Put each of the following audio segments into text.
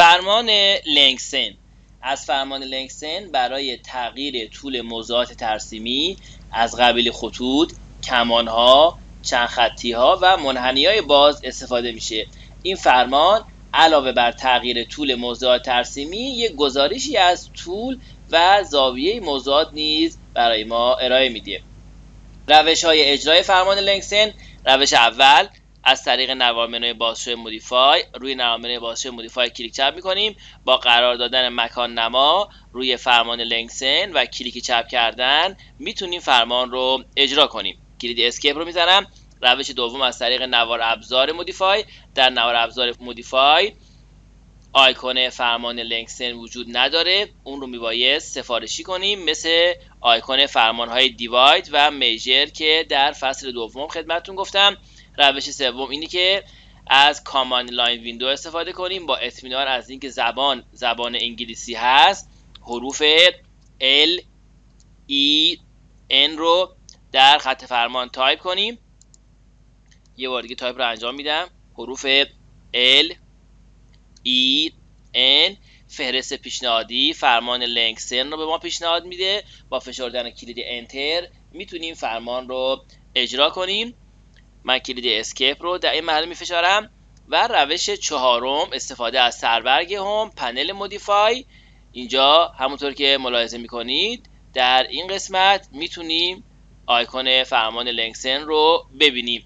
فرمان لنگسن. از فرمان لنگسن برای تغییر طول موضوعات ترسیمی از قبیل خطوط، کمانها، چند خطی ها و منحنی های باز استفاده میشه. این فرمان علاوه بر تغییر طول موضوعات ترسیمی یک گزارشی از طول و زاویه موضوعات نیز برای ما ارائه میده. روش های اجرای فرمان لنگسن روش اول از طریق نوار منوی بازشوی Modify روی نوار منوی بازشوی Modify کلیک چپ می‌کنیم. با قرار دادن مکان نما روی فرمان Lengthen و کلیک چپ کردن می‌تونیم فرمان رو اجرا کنیم. کلید Escape رو می‌زنم. روش دوم از طریق نوار ابزار Modify. در نوار ابزار Modify آیکون فرمان Lengthen وجود نداره. اون رو میبایست سفارشی کنیم مثل آیکون فرمان های دیواید و Measure که در فصل دوم خدمتتون گفتم. روش سوم اینی که از Command Line Window استفاده کنیم با اطمینان از اینکه زبان زبان انگلیسی هست حروف L E N رو در خط فرمان تایپ کنیم. یه بار دیگه تایپ رو انجام میدم. حروف L E N. فهرست پیشنهادی فرمان Lengthen رو به ما پیشنهاد میده. با فشردن کلید Enter می‌تونیم فرمان رو اجرا کنیم. من کلید Escape رو در این محل میفشارم و روش چهارم استفاده از سربرگ Home پنل Modify. اینجا همونطور که ملاحظه می‌کنید در این قسمت می‌تونیم آیکون فرمان Lengthen رو ببینیم.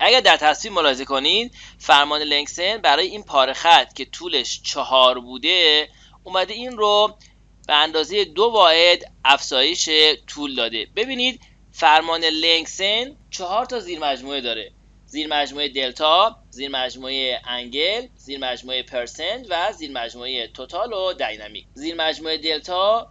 اگر در تصویر ملاحظه کنید فرمان Lengthen برای این پاره خط که طولش چهار بوده اومده این رو به اندازه دو واحد افزایش طول داده. ببینید فرمان لنگسن چهار تا زیر مجموعه داره. زیر مجموعه دلتا، زیر مجموعه انگل، زیر مجموعه پرسنت و زیر مجموعه توتال و داینامیک زیر مجموعه دلتا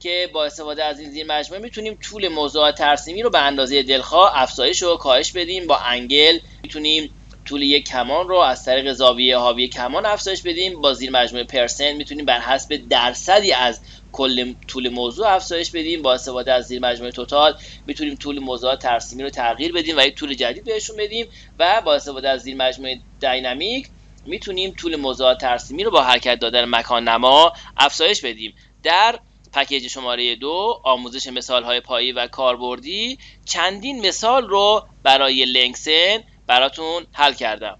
که با استفاده از این زیر مجموعه می‌تونیم طول موضوعات ترسیمی رو به اندازه دلخواه افزایش و کاهش بدیم. با انگل می‌تونیم طول یک کمان رو از طریق زاویه حاوی کمان افزایش بدیم. با زیر مجموعه پرسنت می‌تونیم بر حسب درصدی از کل طول موضوع افزایش بدیم. با استفاده از زیر مجموعه توتال می‌تونیم طول موضوعات ترسیمی رو تغییر بدیم و یک طول جدید بهشون بدیم و با استفاده از زیر مجموعه داینامیک می‌تونیم طول موضوعات ترسیمی رو با حرکت دادن مکان نما افزایش بدیم. در پکیج شماره دو آموزش مثال های پایی و کاربردی چندین مثال رو برای لنکسن براتون حل کردم.